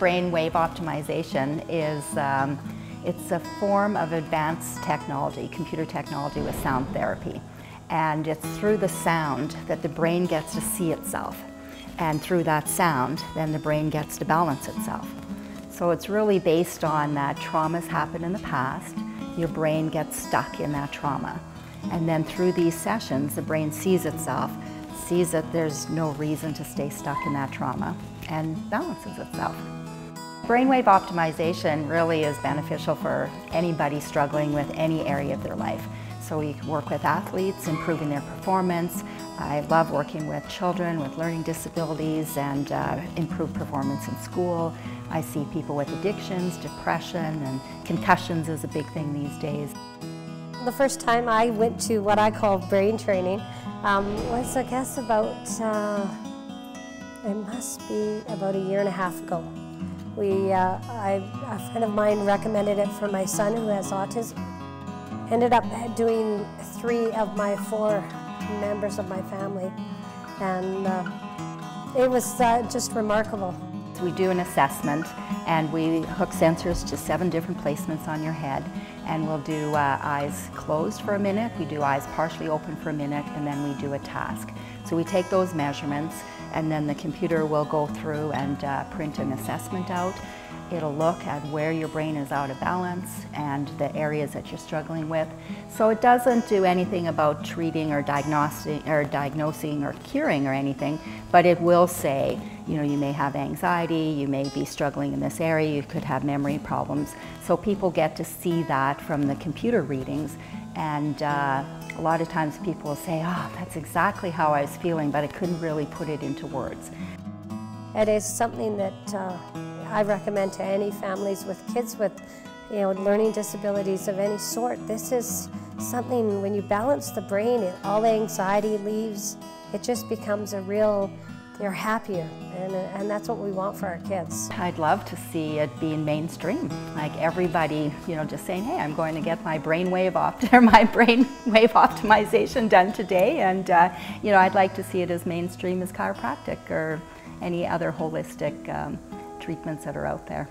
brainwave optimization is um, it's a form of advanced technology, computer technology with sound therapy. And it's through the sound that the brain gets to see itself. And through that sound, then the brain gets to balance itself. So it's really based on that traumas happened in the past, your brain gets stuck in that trauma. And then through these sessions, the brain sees itself, sees that there's no reason to stay stuck in that trauma, and balances itself. Brainwave optimization really is beneficial for anybody struggling with any area of their life. So we work with athletes, improving their performance. I love working with children with learning disabilities and uh, improved performance in school. I see people with addictions, depression, and concussions is a big thing these days. The first time I went to what I call brain training um, was, I guess, about, uh, it must be about a year and a half ago. We, uh, I, a friend of mine recommended it for my son who has autism. Ended up doing three of my four members of my family, and uh, it was uh, just remarkable. We do an assessment and we hook sensors to seven different placements on your head and we'll do uh, eyes closed for a minute, we do eyes partially open for a minute and then we do a task. So we take those measurements and then the computer will go through and uh, print an assessment out. It'll look at where your brain is out of balance and the areas that you're struggling with. So it doesn't do anything about treating or diagnosing or diagnosing or curing or anything, but it will say, you know, you may have anxiety, you may be struggling in this area, you could have memory problems. So people get to see that from the computer readings and uh, a lot of times people will say, oh, that's exactly how I was feeling, but I couldn't really put it into words. It is something that uh, I recommend to any families with kids with you know, learning disabilities of any sort. This is something, when you balance the brain, it, all the anxiety leaves. It just becomes a real they're happier, and, and that's what we want for our kids. I'd love to see it being mainstream, like everybody, you know, just saying, hey, I'm going to get my brainwave opt or my brainwave optimization done today, and uh, you know, I'd like to see it as mainstream as chiropractic or any other holistic um, treatments that are out there.